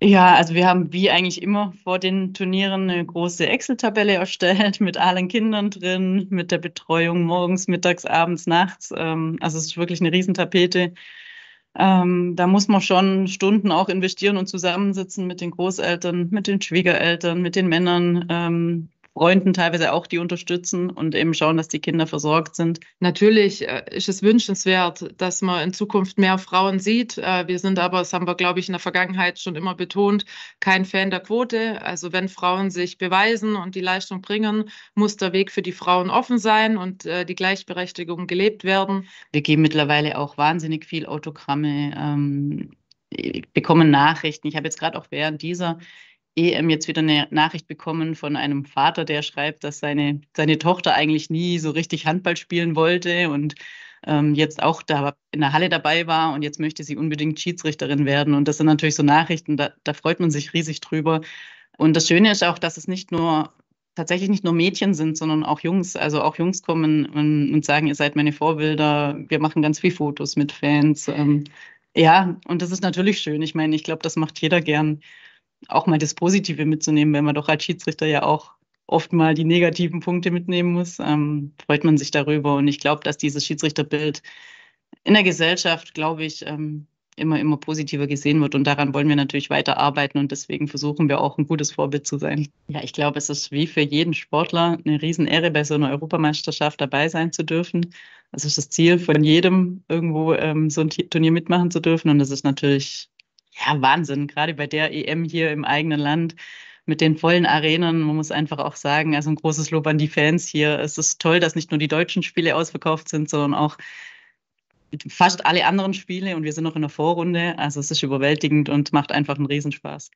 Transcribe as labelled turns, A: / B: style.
A: Ja, also wir haben wie eigentlich immer vor den Turnieren eine große Excel-Tabelle erstellt mit allen Kindern drin, mit der Betreuung morgens, mittags, abends, nachts. Ähm, also es ist wirklich eine Riesentapete. Ähm, da muss man schon Stunden auch investieren und zusammensitzen mit den Großeltern, mit den Schwiegereltern, mit den Männern, ähm, Freunden teilweise auch, die unterstützen und eben schauen, dass die Kinder versorgt sind.
B: Natürlich äh, ist es wünschenswert, dass man in Zukunft mehr Frauen sieht. Äh, wir sind aber, das haben wir, glaube ich, in der Vergangenheit schon immer betont, kein Fan der Quote. Also wenn Frauen sich beweisen und die Leistung bringen, muss der Weg für die Frauen offen sein und äh, die Gleichberechtigung gelebt werden.
A: Wir geben mittlerweile auch wahnsinnig viel Autogramme. Ähm, bekommen Nachrichten. Ich habe jetzt gerade auch während dieser EM jetzt wieder eine Nachricht bekommen von einem Vater, der schreibt, dass seine, seine Tochter eigentlich nie so richtig Handball spielen wollte und ähm, jetzt auch da in der Halle dabei war und jetzt möchte sie unbedingt Schiedsrichterin werden. Und das sind natürlich so Nachrichten, da, da freut man sich riesig drüber. Und das Schöne ist auch, dass es nicht nur tatsächlich nicht nur Mädchen sind, sondern auch Jungs. Also auch Jungs kommen und, und sagen, ihr seid meine Vorbilder. Wir machen ganz viel Fotos mit Fans. Ähm, ja, und das ist natürlich schön. Ich meine, ich glaube, das macht jeder gern auch mal das Positive mitzunehmen, wenn man doch als Schiedsrichter ja auch oft mal die negativen Punkte mitnehmen muss, ähm, freut man sich darüber. Und ich glaube, dass dieses Schiedsrichterbild in der Gesellschaft, glaube ich, ähm, immer, immer positiver gesehen wird. Und daran wollen wir natürlich weiterarbeiten. Und deswegen versuchen wir auch ein gutes Vorbild zu sein. Ja, ich glaube, es ist wie für jeden Sportler eine Riesenehre, bei so einer Europameisterschaft dabei sein zu dürfen. Das ist das Ziel von jedem, irgendwo ähm, so ein Turnier mitmachen zu dürfen. Und das ist natürlich ja, Wahnsinn, gerade bei der EM hier im eigenen Land mit den vollen Arenen. Man muss einfach auch sagen, also ein großes Lob an die Fans hier. Es ist toll, dass nicht nur die deutschen Spiele ausverkauft sind, sondern auch fast alle anderen Spiele und wir sind noch in der Vorrunde. Also es ist überwältigend und macht einfach einen Riesenspaß.